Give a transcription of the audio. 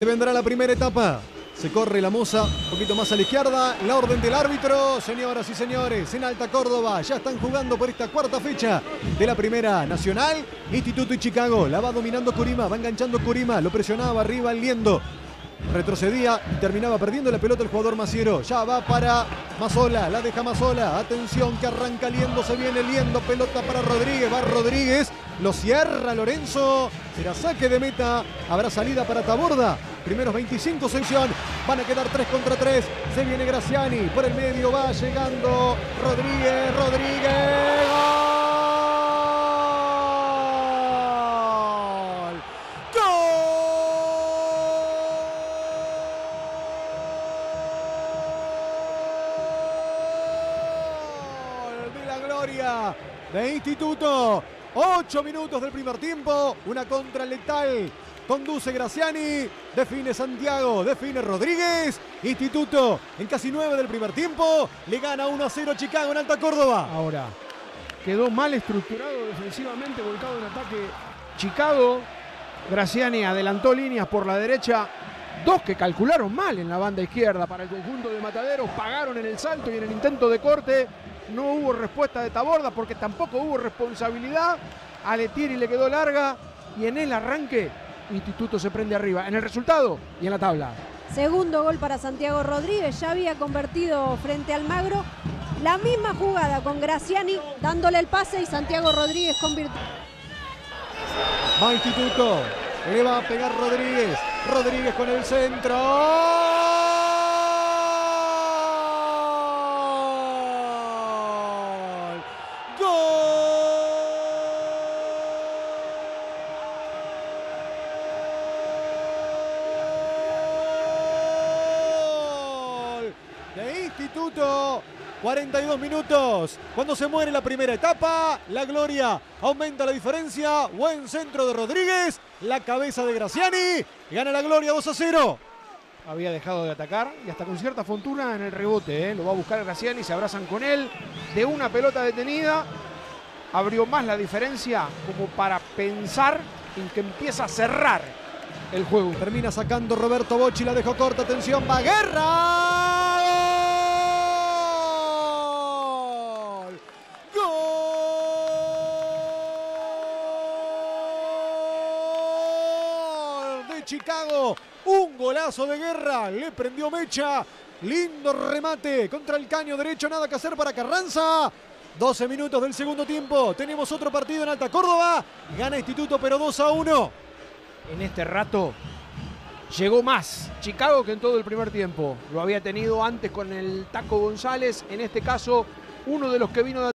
Vendrá la primera etapa. Se corre la moza, un poquito más a la izquierda. La orden del árbitro. Señoras y señores, en Alta Córdoba ya están jugando por esta cuarta fecha de la primera nacional. Instituto y Chicago. La va dominando Curima, va enganchando Curima. Lo presionaba arriba el Liendo. Retrocedía y terminaba perdiendo la pelota el jugador Maciero. Ya va para Mazola, la deja Mazola. Atención que arranca Liendo, se viene Liendo. Pelota para Rodríguez, va Rodríguez. Lo cierra Lorenzo. Será saque de meta. Habrá salida para Taborda. Primeros 25 sección. Van a quedar 3 contra 3. Se viene Graciani. Por el medio va llegando Rodríguez. Rodríguez. ¡Gol! ¡Gol! De Instituto. Ocho minutos del primer tiempo. Una contra letal. Conduce Graciani. Define Santiago. Define Rodríguez. Instituto en casi nueve del primer tiempo. Le gana 1 a 0 Chicago en Alta Córdoba. Ahora, quedó mal estructurado defensivamente, volcado en ataque Chicago. Graciani adelantó líneas por la derecha. Dos que calcularon mal en la banda izquierda para el conjunto de Mataderos. Pagaron en el salto y en el intento de corte. No hubo respuesta de Taborda porque tampoco hubo responsabilidad. A Letieri le quedó larga. Y en el arranque, Instituto se prende arriba. En el resultado y en la tabla. Segundo gol para Santiago Rodríguez, ya había convertido frente al Magro. La misma jugada con Graciani dándole el pase y Santiago Rodríguez convirtió. Va Instituto. Le va a pegar Rodríguez. Rodríguez con el centro. De Instituto. 42 minutos. Cuando se muere la primera etapa, la gloria aumenta la diferencia. Buen centro de Rodríguez. La cabeza de Graciani. Gana la gloria 2 a 0. había dejado de atacar y hasta con cierta fortuna en el rebote. ¿eh? Lo va a buscar Graciani, se abrazan con él. De una pelota detenida, abrió más la diferencia como para pensar en que empieza a cerrar el juego. Termina sacando Roberto Bocci, la dejó corta. Atención, va Guerra. Chicago. Un golazo de guerra. Le prendió Mecha. Lindo remate contra el caño derecho. Nada que hacer para Carranza. 12 minutos del segundo tiempo. Tenemos otro partido en Alta Córdoba. Gana Instituto, pero 2 a 1. En este rato llegó más Chicago que en todo el primer tiempo. Lo había tenido antes con el Taco González. En este caso, uno de los que vino de